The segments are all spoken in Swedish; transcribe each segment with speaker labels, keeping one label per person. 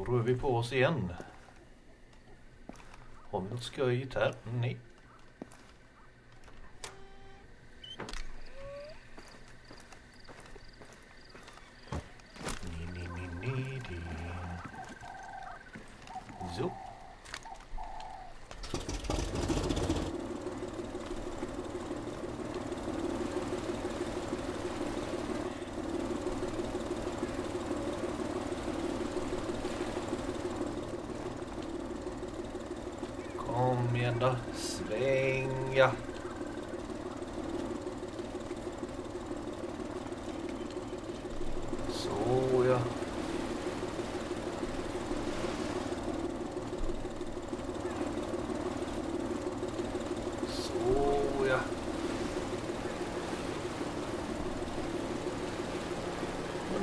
Speaker 1: Då rör vi på oss igen. Har vi något skojigt här? Nej.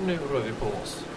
Speaker 1: New Road Reports.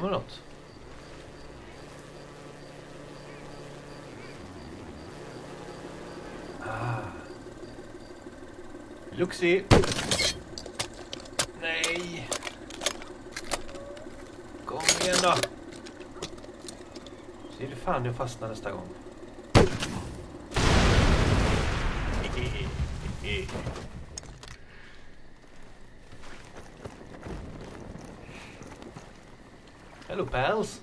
Speaker 1: Kommer något. Ah. Luxi! Nej! Kom igen då! Ser du fan jag fastnar nästa gång. Pals!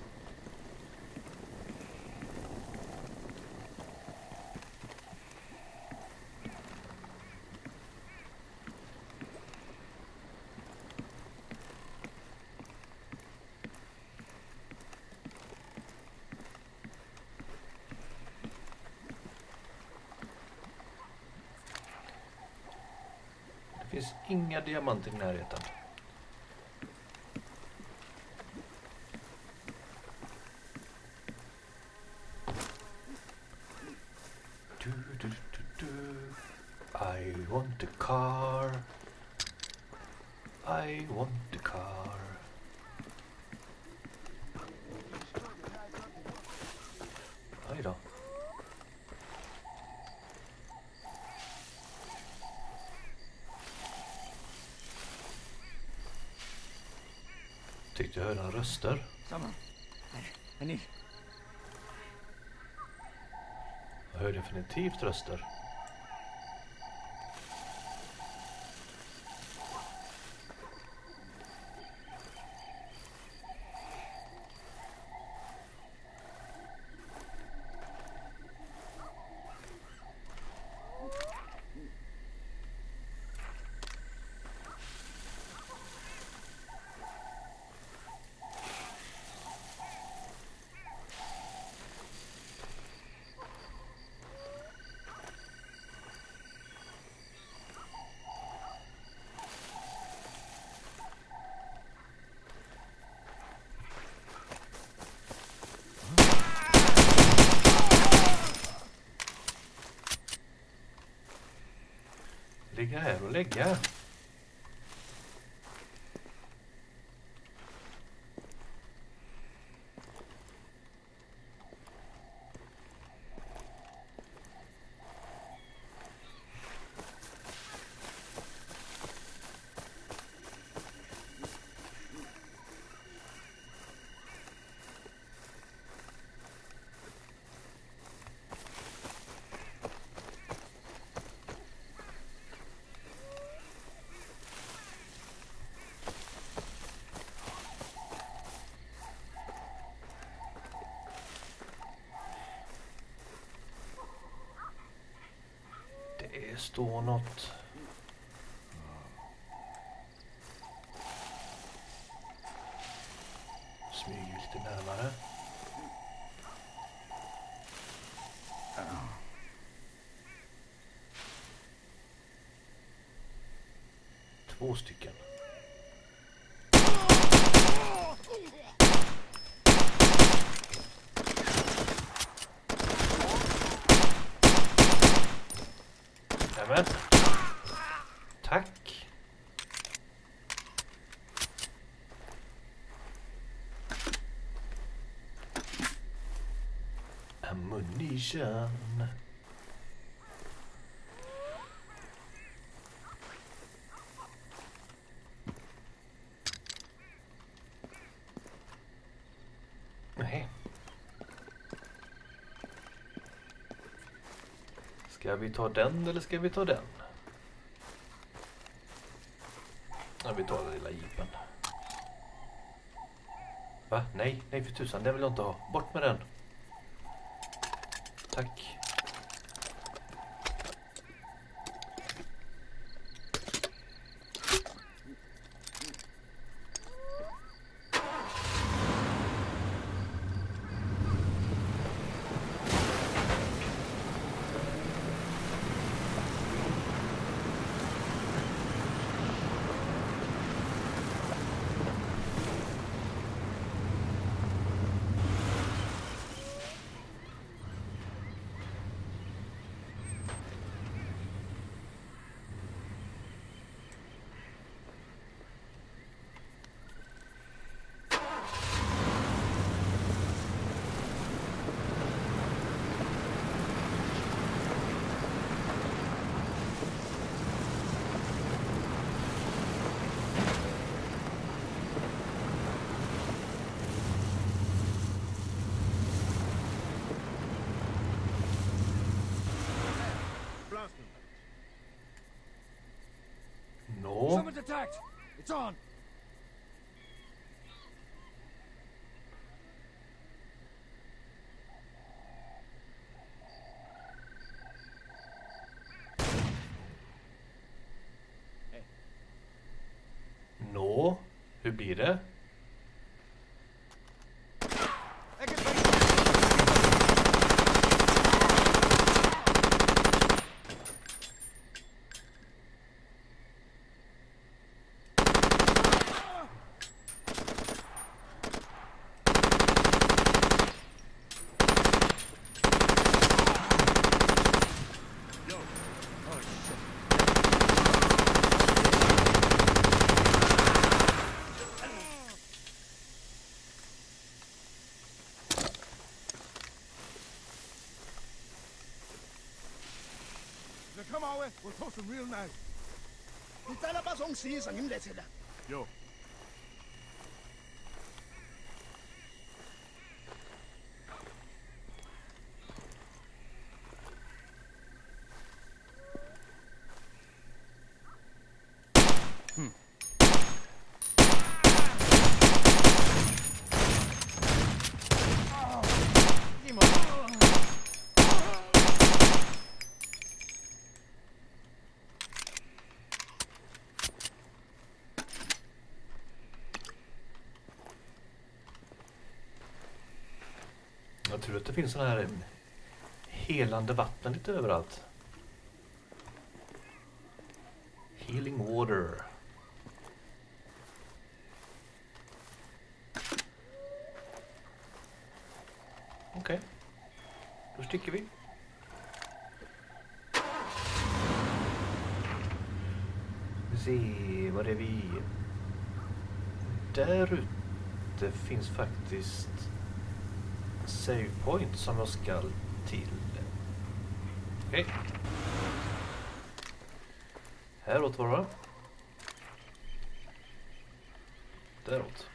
Speaker 1: Det finns inga diamanter i närheten. Du, du, du, du. I want a car. I want a car. Aj då. Tyckte jag hörde några röster.
Speaker 2: Someone. I, I need.
Speaker 1: Jag hör definitivt röster. Här och lägga. Det står något. Ammunition. Nej. Ska vi ta den eller ska vi ta den? Ja, vi tar den lilla jeepen. Va? Nej, nej för tusan, den vill jag inte ha. Bort med den. Tack.
Speaker 2: Attacked! It's on!
Speaker 1: nå, hur blir det?
Speaker 3: 实际上，你们
Speaker 4: 在
Speaker 2: 扯淡。
Speaker 1: Jag tror att det finns sådana här helande vatten lite överallt. Healing water. Okej. Då sticker vi. Vi se, var är vi? Där ute finns faktiskt save point som jag ska till. Okej. Häråt var det. Däråt.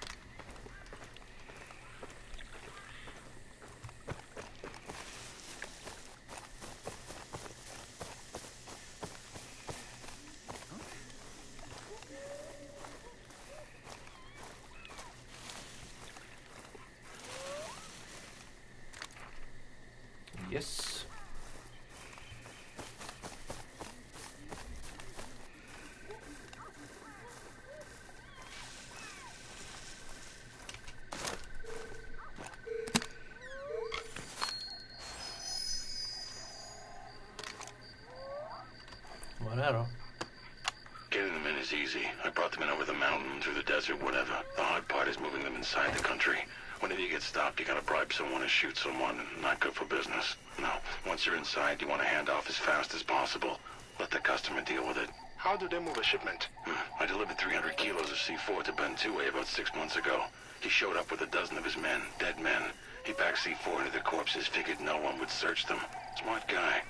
Speaker 5: Desert, whatever. The hard part is moving them inside the country. Whenever you get stopped, you gotta bribe someone and shoot someone. Not good for business. No. Once you're inside, you want to hand off as fast as possible. Let the customer deal with it.
Speaker 6: How do they move a shipment?
Speaker 5: Hmm. I delivered 300 kilos of C4 to Ben Two about six months ago. He showed up with a dozen of his men, dead men. He packed C4 into the corpses, figured no one would search them. Smart guy.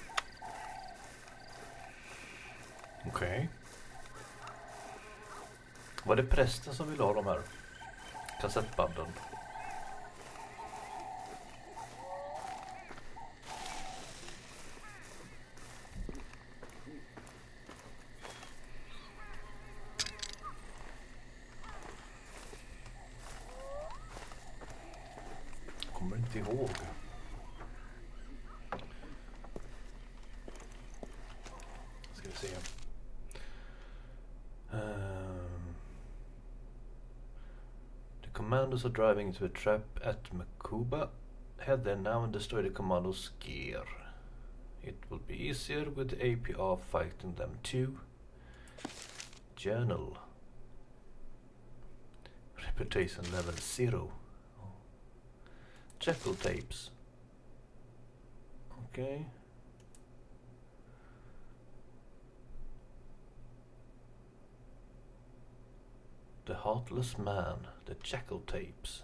Speaker 1: Okej. Var det prästen som ville ha de här kassettbanden? Kommer inte ihåg. Commandos are driving into a trap at Makuba. Head there now and destroy the commandos' gear. It will be easier with APR fighting them too. Journal. Reputation level zero. Oh. Jackal tapes. Okay. The Heartless Man, the Jackal tapes.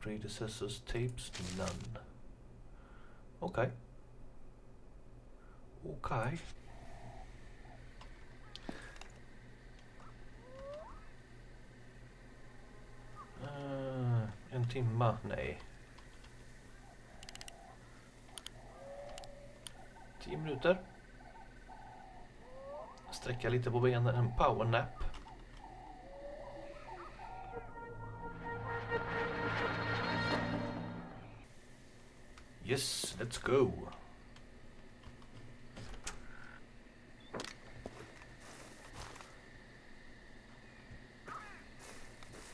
Speaker 1: Predecessors tapes, none. Okay. Okay. Uh, en timma? Nej. Tio minuter. Sträcka lite på benen. En powernap. Yes, let's go.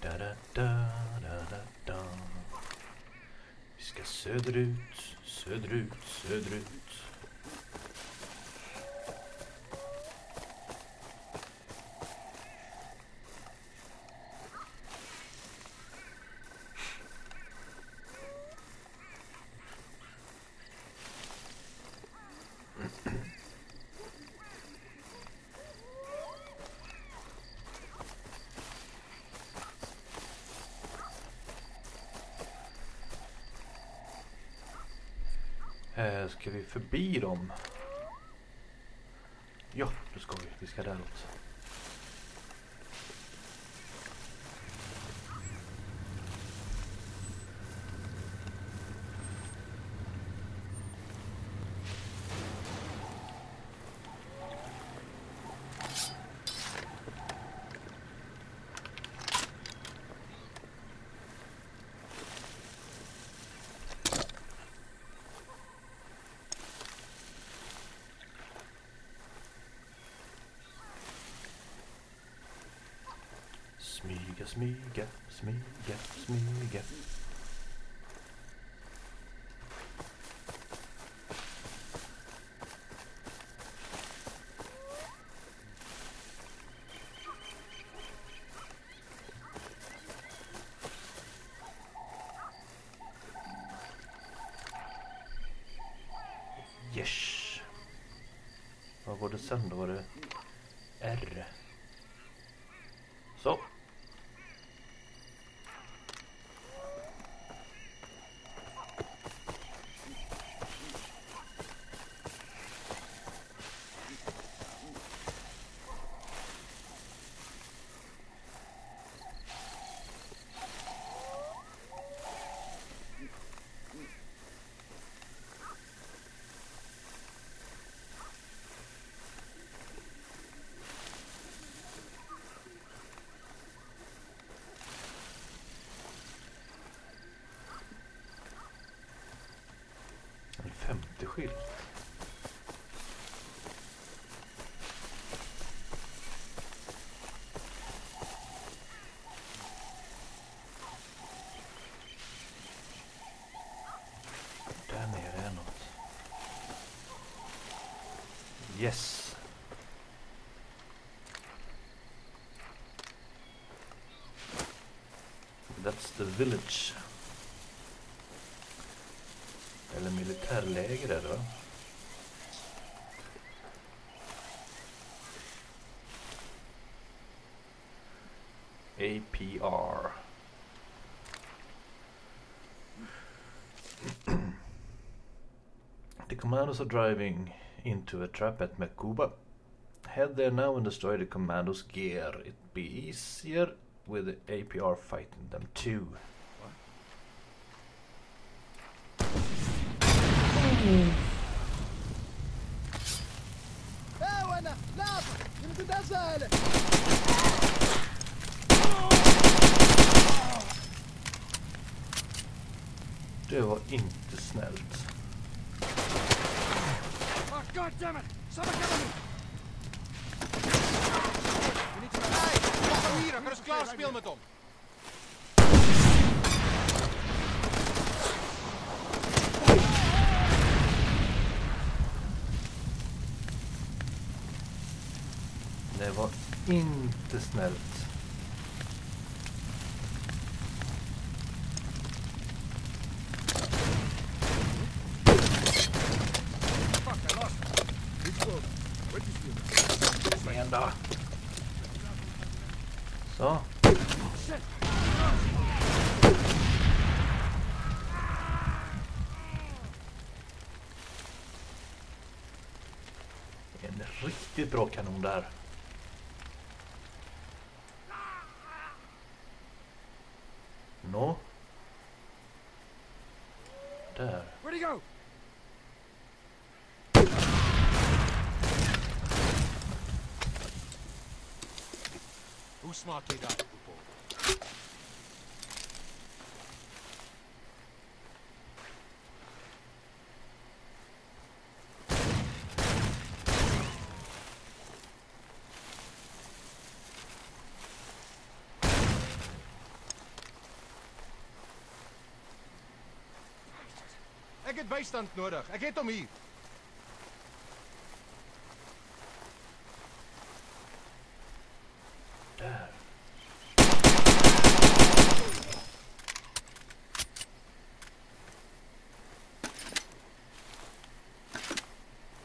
Speaker 1: Da, da, da. Vi ska söderut, söderut, söderut. Eh, ska vi förbi dem? Ja, då ska vi. Vi ska däråt. Smiga, smiga, smiga, smiga. That's the village. Eller militärläger är er det va? APR. the commandos are driving into a trap at Mekuba. Head there now and destroy the commandos' gear. It'd be easier with the APR fighting them too. Det var inte snällt.
Speaker 2: Oh, God damn it! Hier, ga eens klaar spelen met hem.
Speaker 1: Det var inte snällt. Riktigt bra kanon där. Nå. Där.
Speaker 2: Where'd he go? Hoe Ek het bystand nodig. Ek het hom hier.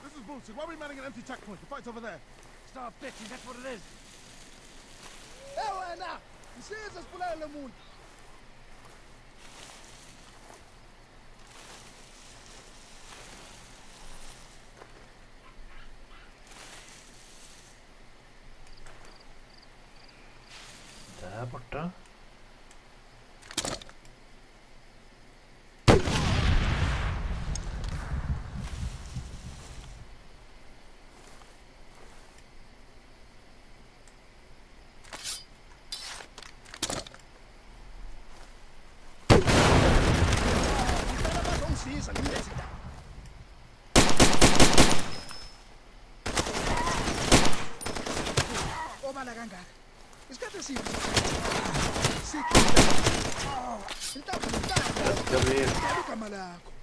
Speaker 4: This is bullshit. Why are we manning an empty checkpoint? The fight's over there.
Speaker 2: Stop bitching. That's what it is.
Speaker 3: Hey, why not? You see, it's just below the moon.
Speaker 1: Seguida. Seguida. Ele
Speaker 3: tá, ele tá.
Speaker 1: Tá, tá,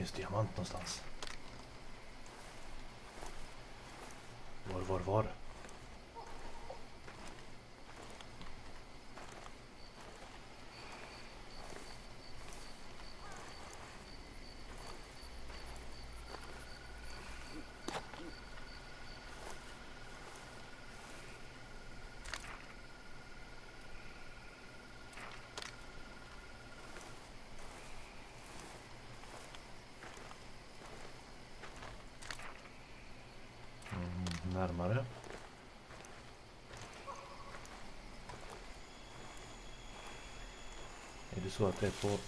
Speaker 1: finns diamant någonstans. Var, var, var? Så att det är på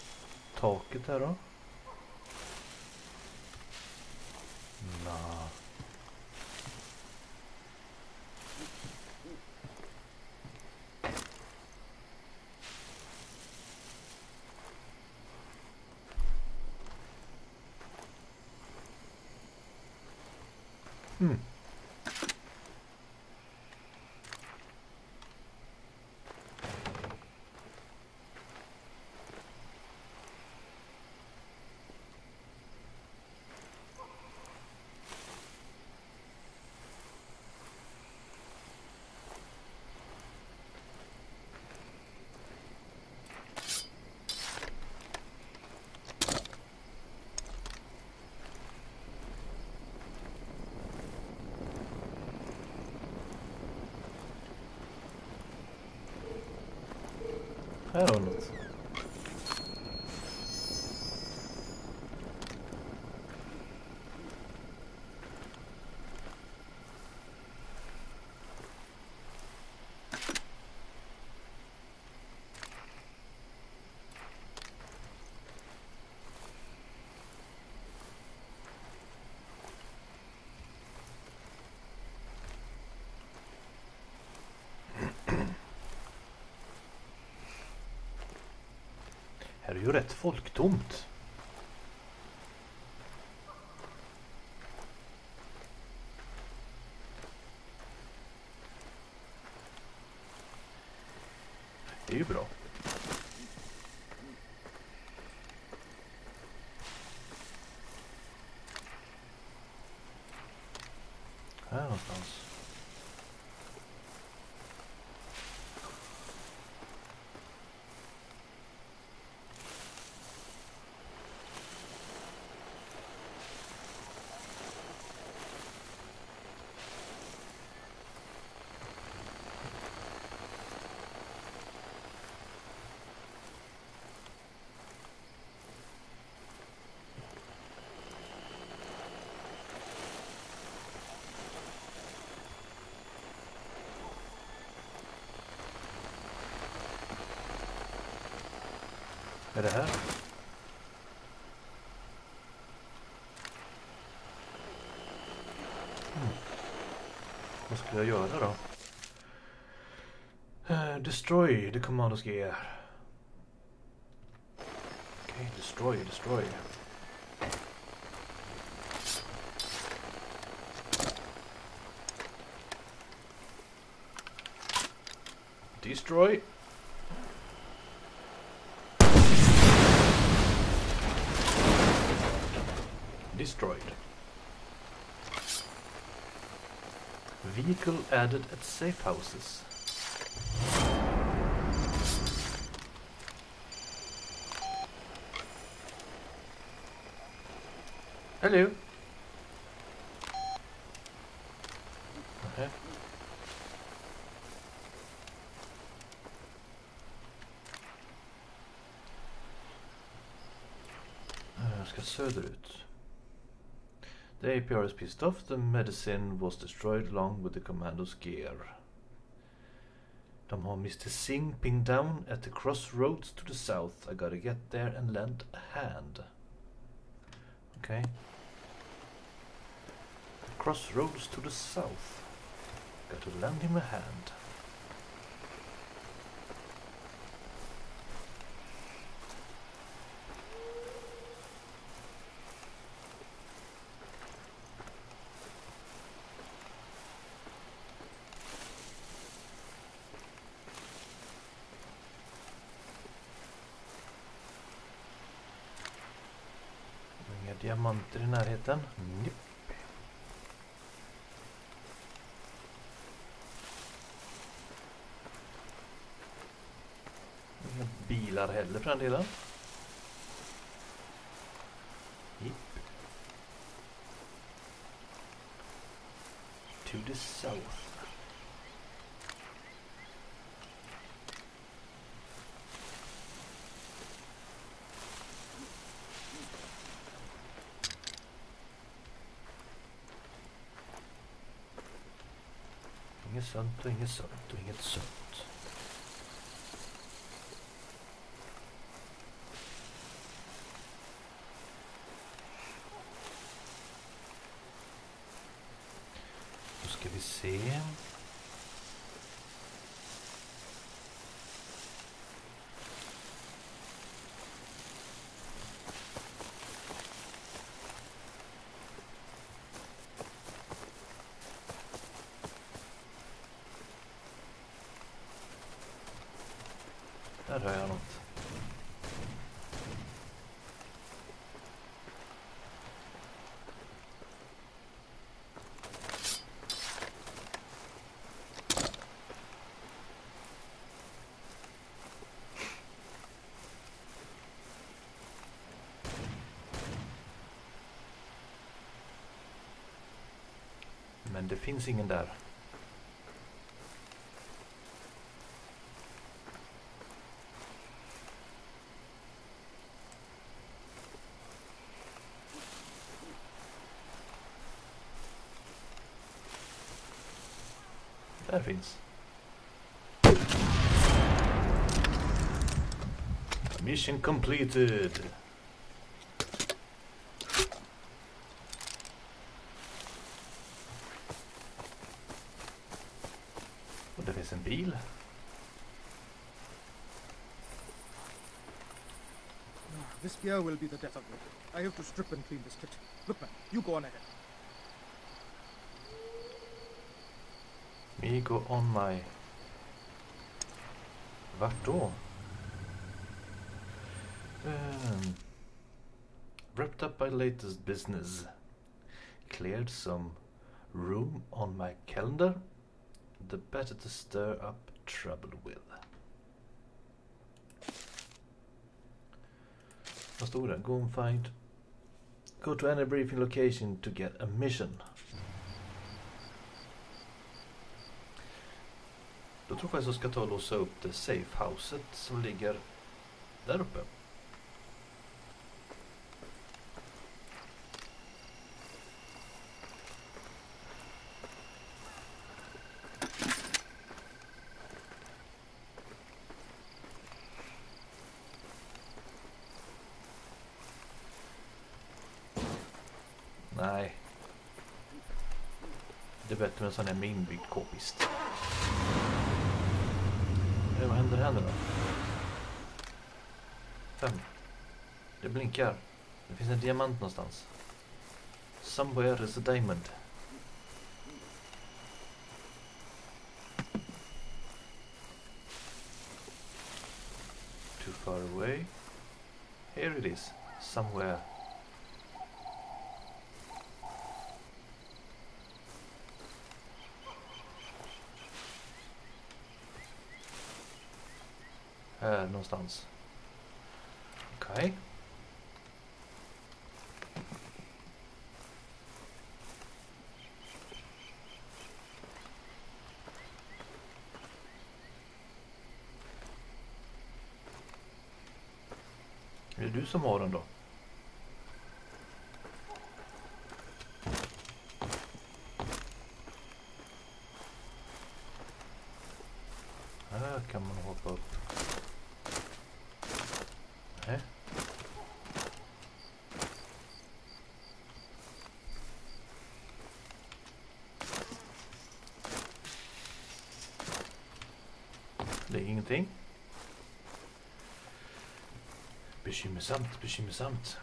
Speaker 1: taket här då? やろうね Här är ju rätt folktomt. Det är ju bra. Här någonstans. Är det här? Mm. Vad ska jag göra då? Eh, destroy the commandos gear. Okej, destroy, destroy. Destroy. Destroyed. Vehicle added at safe houses. Hello. Okay. Jag ska söderut. The APR is pissed off. The medicine was destroyed along with the commando's gear. Har Mr Singh pinned down at the crossroads to the south. I gotta get there and lend a hand. Okay. Crossroads to the south. Got to lend him a hand. Diamanter i närheten. Njup. Inga bilar heller för den delen. Jipp. To the south. is I'm doing a sort, doing. Hör jag något. Men det finns ingen där. Mission completed. Och det finns en bil.
Speaker 4: This gear will be the death of me. I have to strip and clean this kit. Look, man, you go on ahead.
Speaker 1: Me go on my... Vart door. Um, wrapped up by latest business. Cleared some room on my calendar. The better to stir up trouble with. Vad stod det? Go and find... Go to any briefing location to get a mission. Tror faktiskt jag ska ta och låsa upp det safehouset som ligger där uppe. Nej. Det är bättre med en sån här med inbyggd k-pist. Okej, Vad händer här nu då? Fem. Det blinkar. Det finns en diamant någonstans. Somewhere is a diamond. Too far away. Here it is. Somewhere. Här någonstans. Okej. Är det du som har den då? Här kan man hoppa upp. Nej. Det är ingenting. Bekymmersamt, bekymmersamt.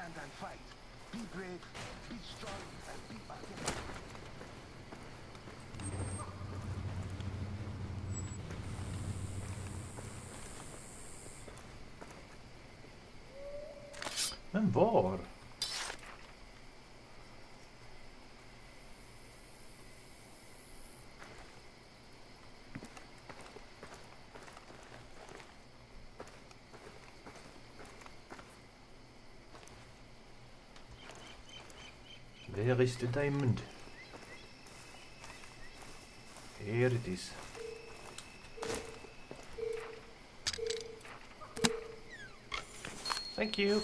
Speaker 6: Stand and fight. Be brave, be strong, and be back.
Speaker 1: Men var? Is the diamond? Here it is. Thank you.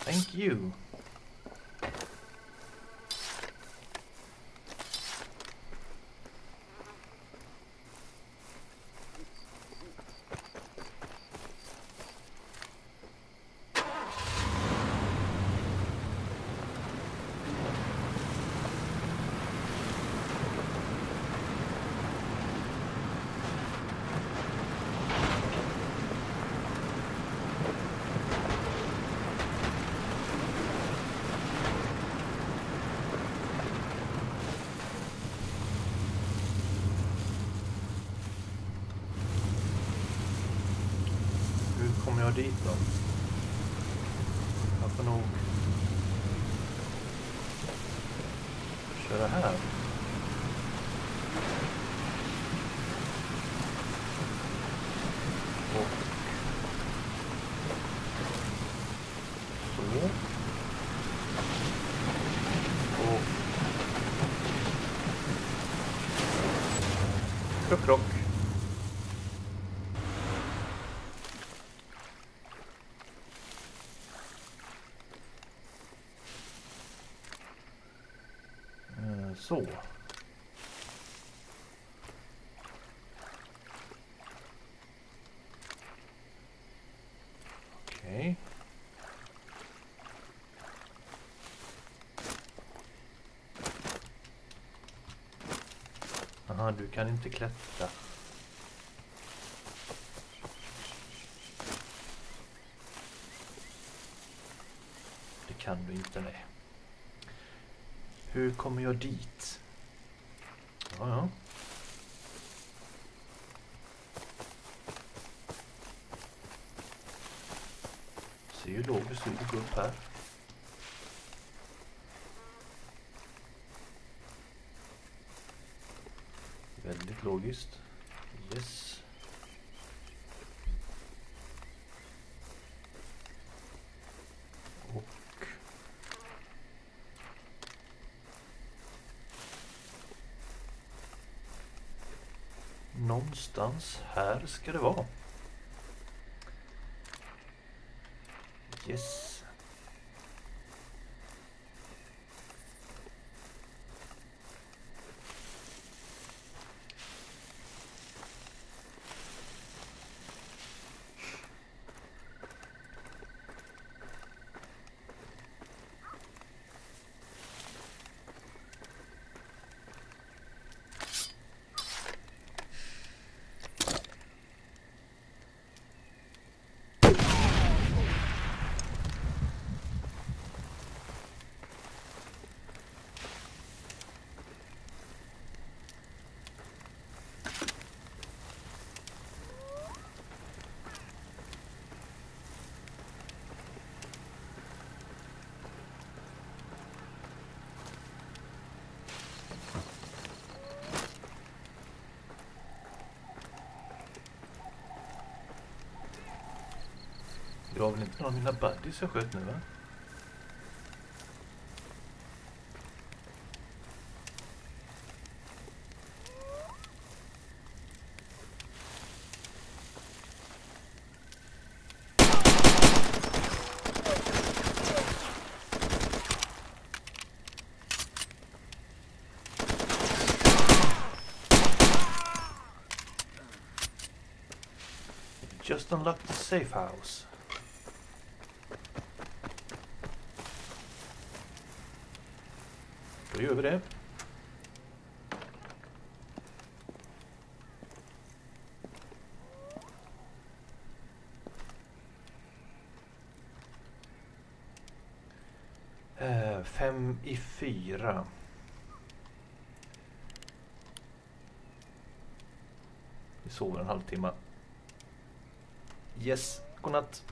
Speaker 1: Thank you. Madrid, no. Så. Okej. Aha, du kan inte klättra. Det kan du inte, nej. Hur kommer jag dit? Ja, ja. Ser ju logiskt ut att gå upp här. Väldigt logiskt. Yes. Och Någonstans här ska det vara. Yes. Det var väl inte någon av mina buddies jag sköt nu va? Just unlocked the safe house. Gör vi det. Eh, fem i fyra. Vi sover en halvtimme. Yes, godnatt.